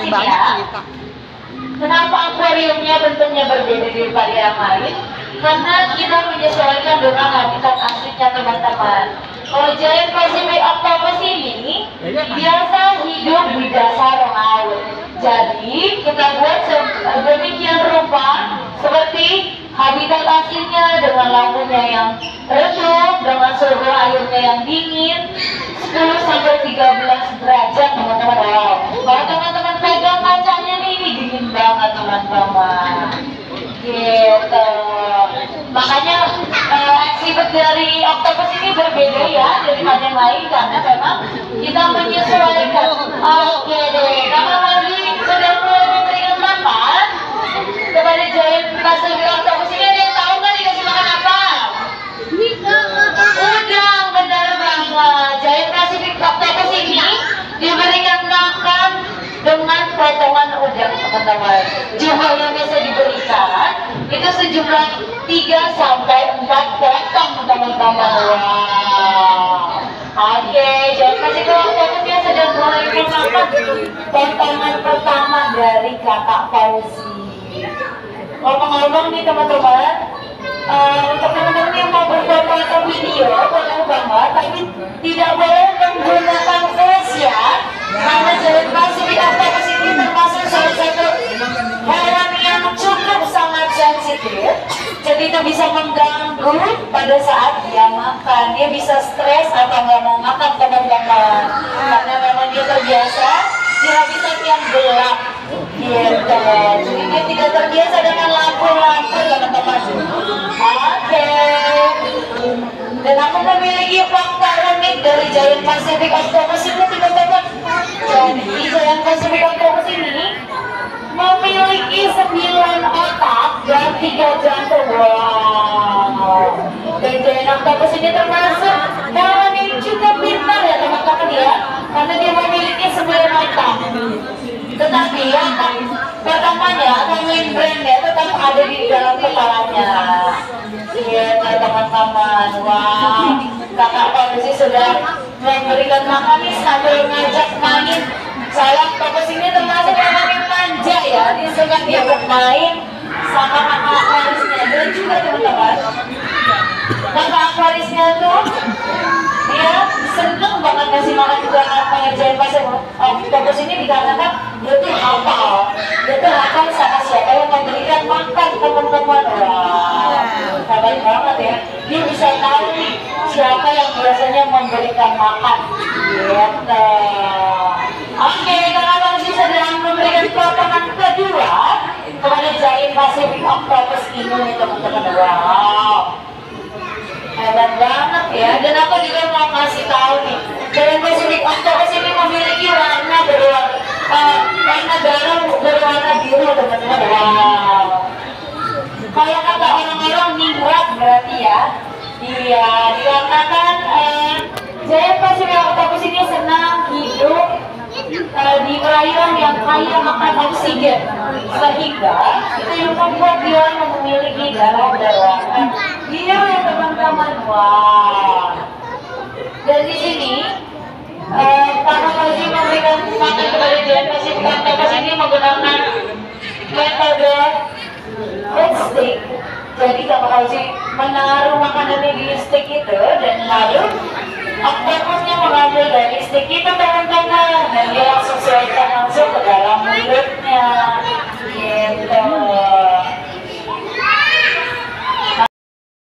jelasin ya. Kenapa akuariumnya bentuknya berbeda daripada yang lain? Karena kita menyesuaikan dengan habitat aslinya teman-teman. Kalau giant Pacific octopus ini biasa hidup di dasar laut. Jadi kita buat demikian rupa seperti habitat aslinya dengan lautnya yang redup, dengan suhu airnya yang dingin, 10 sampai 13 derajat teman-teman. Octopus ini berbeda ya daripada yang lain karena memang kita menyesuaikan. Oke deh, kalau lagi sudah mulai memberikan makan kepada giant Pacific octopus ini ada yang tahu nggak dikasih makan apa? Udang, benar banget. Giant Pacific octopus ini diberikan makan dengan potongan udang teman-teman. Jumlah yang bisa diberikan itu sejumlah 3 sampai 4 potong Oke, jadi masih octopusnya sudah mulai memakan potongan pertama dari kakak Fauzi. Ngomong-ngomong nih teman-teman, uh, untuk teman-teman yang mau berfoto atau video boleh banget tapi tidak boleh menggunakan flash ya karena jalan Pasifik octopus ini termasuk salah satu hewan yang cukup sangat sensitif jadi itu bisa mengganggu pada saat makan. Dia bisa stres atau nggak mau makan teman-teman karena memang dia terbiasa di habitat yang gelap. Gitu. Jadi dia tidak terbiasa dengan lampu-lampu teman-teman oke. Dan aku memiliki fakta unik dari Giant Pacific Octopus ini teman-teman jadi Giant Pacific Octopus ini memiliki 9 otak dan 3 jantung wow dan Octopus ini termasuk hewan yang cukup pintar ya teman-teman ya. Karena dia memiliki 9 otak tetapi otak pertamanya atau main brandnya tetap ada di dalam kepalanya. Iya teman-teman. Wow Kakak Polisi sudah memberikan makan nih sambil ngajak main. Saya fokus ini termasuk orang yang manja ya. Dia suka dia bermain sama kakak Aquarisnya Dan juga teman-teman Kakak Aquarisnya tuh dia seneng banget ngasih makan juga anak pengerjaan pasir oh, fokus ini dikarenakan dia tuh hafal. Dia tuh hafal sama siapa yang memberikan makan teman-teman. Wah hebat banget ya. Dia bisa tahu siapa yang biasanya memberikan makan. Gitu oke karena Bangsi sedang memberikan potongan kedua kepada Giant Pacific Octopus ini teman-teman. Wow hebat banget ya dan aku juga mau kasih tahu nih Giant Pacific Octopus ini memiliki warna berwarna uh, warna garam berwarna biru teman-teman wow kalau kata orang-orang nimrat berarti ya iya dikatakan uh, Giant Pacific Octopus ini senang hidup uh, di perairan yang kaya akan oksigen. Sehingga itu yang membuat dia memiliki garam berwarna biru ya teman-teman. Wah. Dan di sini jadi kita Fauzi menaruh makanan di stick itu dan lalu oktopusnya mengambil dari stick itu tangan kanan dan dia langsung suaikan langsung ke dalam mulutnya.